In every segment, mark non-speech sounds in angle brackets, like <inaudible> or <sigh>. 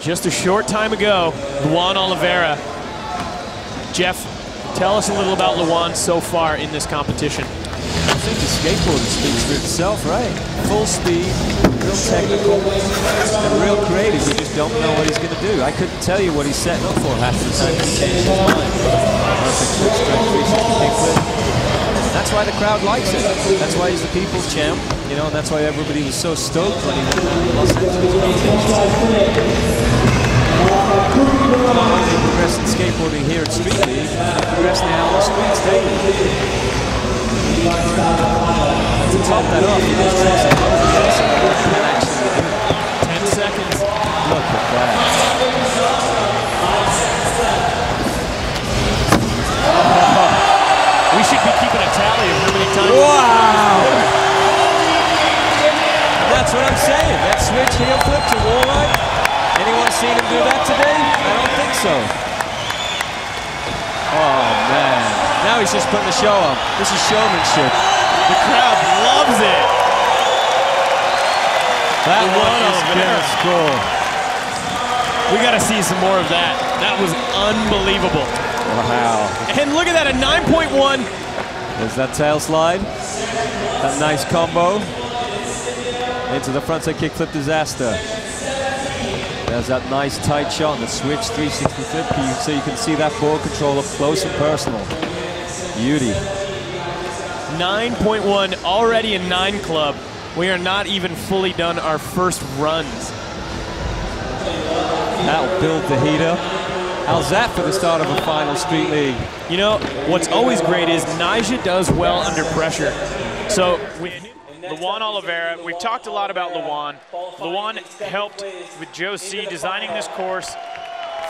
just a short time ago, Luan Oliveira. Jeff, tell us a little about Luan so far in this competition. I think the skateboard speaks for itself, right? Full speed, real technical, and real creative. We just don't know what he's going to do. I couldn't tell you what he's setting up for half the time he changes his mind. Perfect switch 360 kickflip. That's why the crowd likes it. That's why he's the people's champ. You know, and that's why everybody was so stoked when he won Los Angeles They progress in skateboarding here at Street League, progress now on the streets daily. To top that off, he just tries to close the race and actually do it. 10 seconds. Look at that. <laughs> We should be keeping a tally of how many times. Wow! That's what I'm saying. That switch heel flip to Walleye. Anyone seen him do that today? I don't think so. Oh man. Now he's just putting the show on. This is showmanship. The crowd loves it. That The one is gonna score. We got to see some more of that. That was unbelievable. Wow. And look at that, a 9.1. There's that tail slide. That nice combo. Into the frontside kickflip disaster. There's that nice tight shot on the switch 360 flip so you can see that ball control up close and personal. Beauty. 9.1, already a 9 club. We are not even fully done our first runs. That'll build the heat up. How's that for the start of a final street league? You know, what's always great is Nyjah does well under pressure. So, we, Luan Oliveira, we've talked a lot about Luan. Luan helped with Joe C designing this course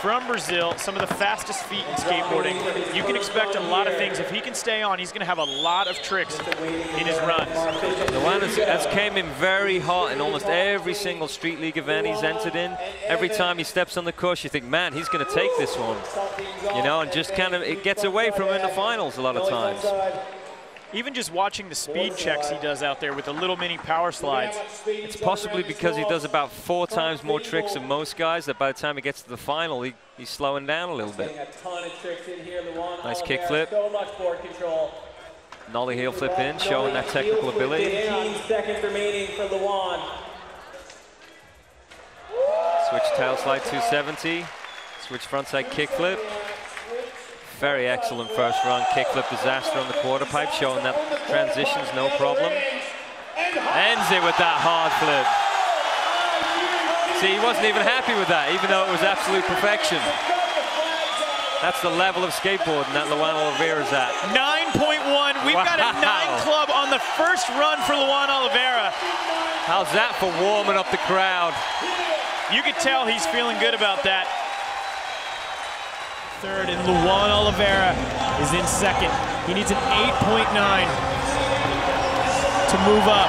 from Brazil, some of the fastest feet in skateboarding. You can expect a lot of things. If he can stay on, he's going to have a lot of tricks in his runs. Luan has, has came in very hot in almost every single Street League event he's entered in. Every time he steps on the course, you think, man, he's going to take this one. You know, and just kind of, it gets away from him in the finals a lot of times. Even just watching the speed checks he does out there with the little mini power slides. It's possibly because he does about four times more tricks than most guys that by the time he gets to the final, he, he's slowing down a little bit. Nice kick flip. So much. Nollie heel flip in, showing that technical ability. 15 seconds remaining for Luan. Switch tail slide 270. Switch frontside kick flip. Very excellent first run. Kick flip disaster on the quarter pipe, showing that transition's no problem. Ends it with that hard flip. See, he wasn't even happy with that, even though it was absolute perfection. That's the level of skateboarding that Luan Oliveira's at. 9.1. We've got a 9 club on the first run for Luan Oliveira. How's that for warming up the crowd? You could tell he's feeling good about that. Third, and Luan Oliveira is in second. He needs an 8.9 to move up.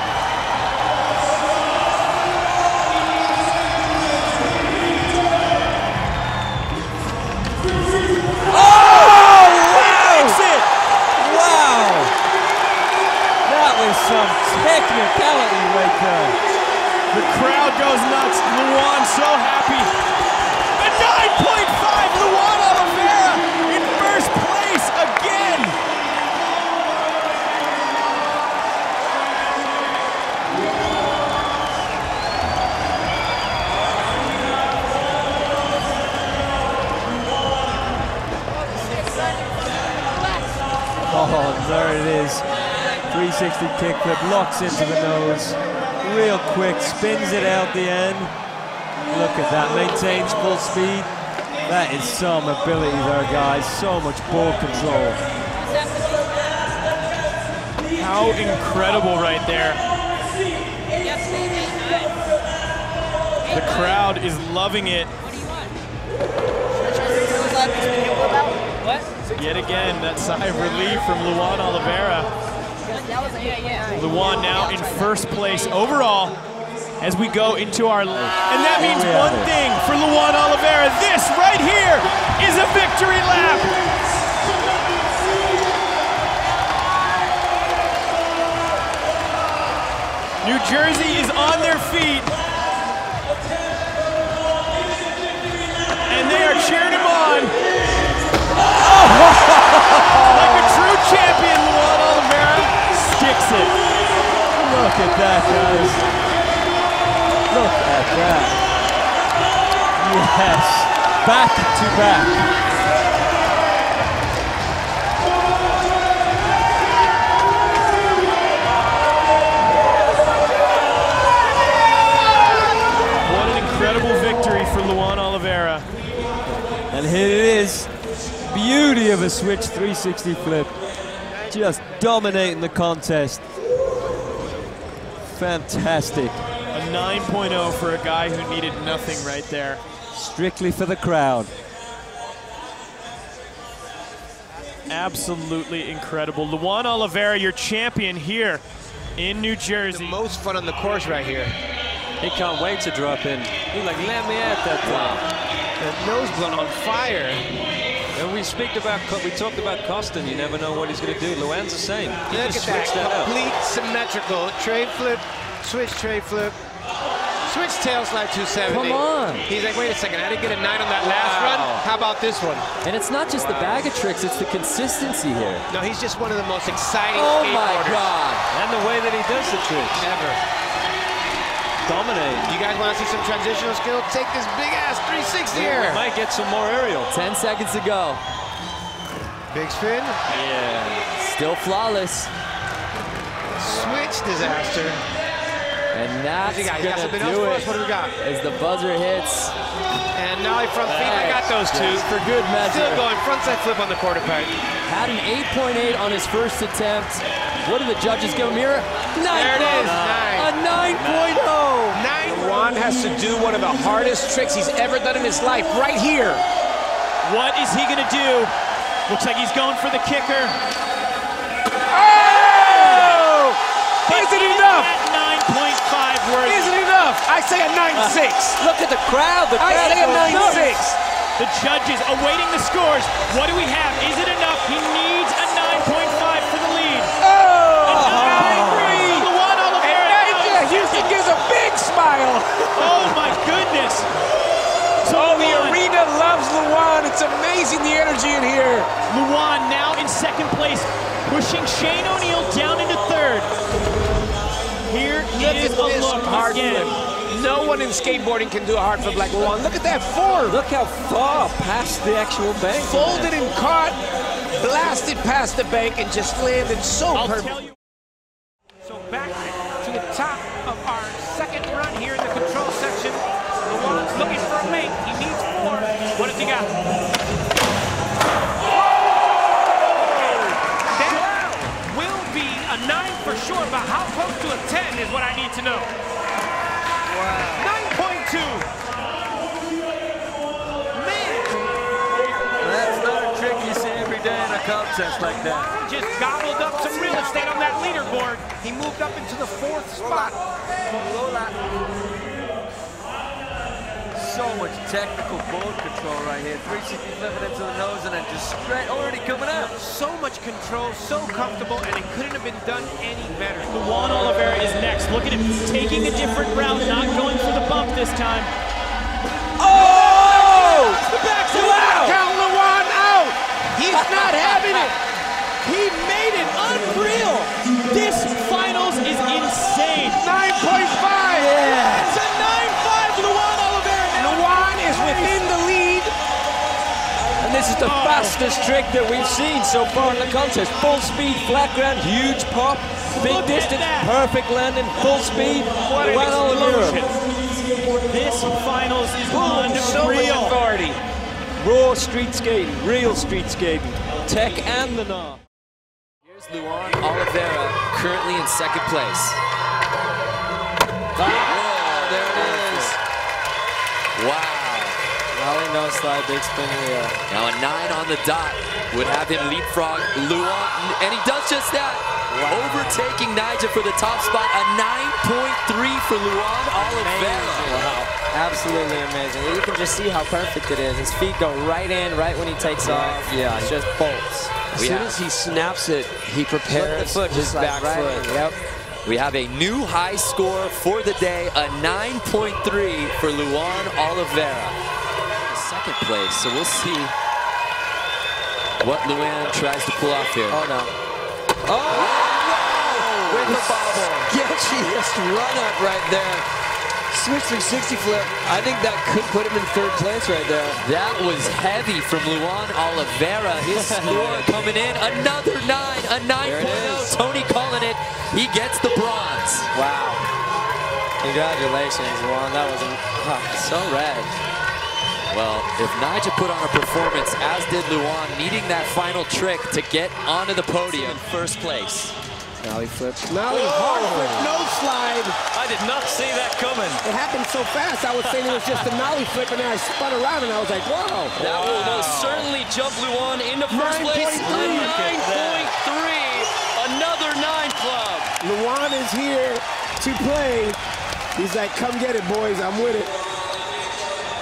Oh, Makes it! Wow! That was some technicality right there. The crowd goes nuts. Luan so happy. 360 kickflip, locks into the nose. Real quick, spins it out the end. Look at that, maintains full speed. That is some ability there, guys. So much ball control. How incredible right there. The crowd is loving it. Yet again, that sigh of relief from Luan Oliveira. Luan now in first place overall as we go into our. And that means one thing for Luan Oliveira. This right here is a victory lap. New Jersey is on their feet. That, guys. Look at that. Yes. Back to back. What an incredible victory for Luan Oliveira. And here it is. Beauty of a switch 360 flip. Just dominating the contest. Fantastic. A 9.0 for a guy who needed nothing right there. Strictly for the crowd. Absolutely incredible. Luan Oliveira, your champion here in New The Jersey. most fun on the course right here. He can't wait to drop in. He's like, let me at that time. The nose blunt on fire. And we speak about, we talked about Costin. You never know what he's going to do. Luan's the same. He Look at switched that. that up. Complete symmetrical. Tre flip, switch tre flip, switch tail slide 270. Come on. He's like, wait a second, I didn't get a nine on that last run. How about this one? And it's not just the bag of tricks, it's the consistency here. No, he's just one of the most exciting Oh my God. And the way that he does the tricks. ever. Dominating. You guys want to see some transitional skill? Take this big ass 360 We here. might get some more aerial. 10 seconds to go. Big spin, Yeah. Still flawless. switch disaster. And that's What's he got? Gonna something do for it? What do we got? as the buzzer hits. And now he front feet. I got those two. Yes, For good measure. Still measure. going frontside flip on the quarter pipe. Had an 8.8 on his first attempt. What do the judges give him here? Nine There it is, oh. A nine. 9.0. Nine. Has to do one of the hardest tricks he's ever done in his life right here. What is he going to do? Looks like he's going for the kicker. Oh! Is it enough? At 9.5 worth. Is it enough? I say a 9-6. Look at the crowd. The I crowd say a goes 9-6. The judges awaiting the scores. What do we have? Is it enough? He needs a 9.5 for the lead. Oh! Luan And Oliveira. Nyjah Huston gives a big smile. Oh my goodness. So Oh, the Luan, arena loves Luan. It's amazing the energy in here. Luan now in second place, pushing Shane O'Neill down into third. Here Look is at a this look hard again. flip. No one in skateboarding can do a hard flip like Luan. Look at that form. Look how far past the actual bank. Folded and caught, blasted past the bank, and just landed so I'll perfect. 10 is what I need to know. Wow. 9.2. Man, That's not a trick you see every day in a contest like that. just gobbled up some real estate on that leaderboard. He moved up into the fourth spot. So much technical board control right here. 360 flipping into the nose and then just straight already coming out. So much control, so comfortable, and it couldn't have been done any better. Luan Oliveira is next. Look at him taking a different route, not going for the bump this time. Oh! The back to Count Luan out. He's not having it. The Oh. fastest trick that we've seen so far in the contest. Full speed, flat ground, huge pop, big Look distance, perfect landing, full speed. What an Luan Oliveira. explosion. This finals is So much unreal. authority. Raw street skating, real street skating. Tech and the knob. Here's Luan Oliveira, currently in second place. Ah, there it is. Wow. Nollie nose slide, big spin wheel. Now a nine on the dot would have him leapfrog Luan, and he does just that. Overtaking Nyjah for the top spot, a 9.3 for Luan Oliveira. Wow, absolutely amazing. You can just see how perfect it is. His feet go right in, right when he takes off. Yeah. It just bolts. As soon as he snaps it, he prepares foot his like back right foot. in. Yep. We have a new high score for the day, a 9.3 for Luan Oliveira. Place, so we'll see what Luan tries to pull off here. Oh no. Oh! With the bobble. <laughs> sketchiest run up right there. Switch 360 flip. I think that could put him in third place right there. That was heavy from Luan Oliveira. His <laughs> score coming in. Another nine, a 9.0. Tony calling it. He gets the bronze. Wow. Congratulations, Luan. That was oh, so red. Well, if Nyjah put on a performance, as did Luan, needing that final trick to get onto the podium, in first place. Now he Nollie flip. Nollie oh, hard flip, nose slide. I did not see that coming. It happened so fast. I was thinking it was just a nollie flip, and then I spun around, and I was like, whoa. That will most certainly jump Luan into first place. 9.3. Another nine club. Luan is here to play. He's like, come get it, boys. I'm with it.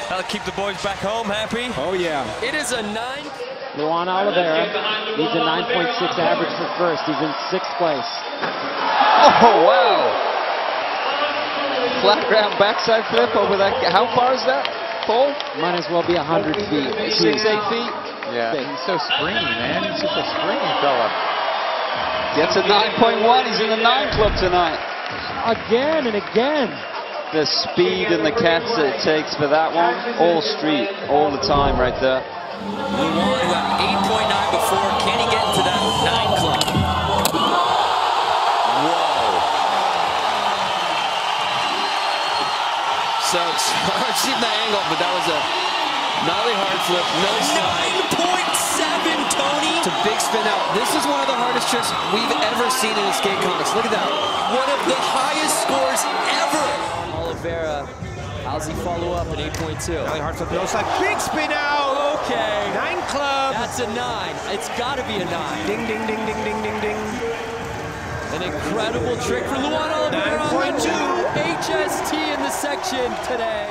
That'll keep the boys back home happy. Oh, yeah. It is a nine. Luan Oliveira needs a 9.6 average for first. He's in sixth place. Oh, wow. Flat ground backside flip over that. How far is that, Paul? Might as well be 100 feet. Six, eight feet? Yeah, he's so springy, man. He's just a springy fella. Gets a 9.1. He's in the 9 club tonight. Again and again. The speed and the catch that it takes for that one, all street, all the time right there. Luan, who had 8.9 before, can he get into that nine club? Whoa. So it's hard to see that angle, but that was a nollie hard flip, nose slide. 9.7, Tony. It's a big spin out. This is one of the hardest tricks we've ever seen in a skate comics. Look at that. One of the highest scores ever. Oliveira, how's he follow up at 8.2? Nollie hard flip, nose slide. Big spin out. Okay. Nine club. That's a nine. It's got to be a nine. Ding, ding, ding, ding, ding, ding, ding. An incredible trick for Luan Oliveira. 9.2. HST in the section today.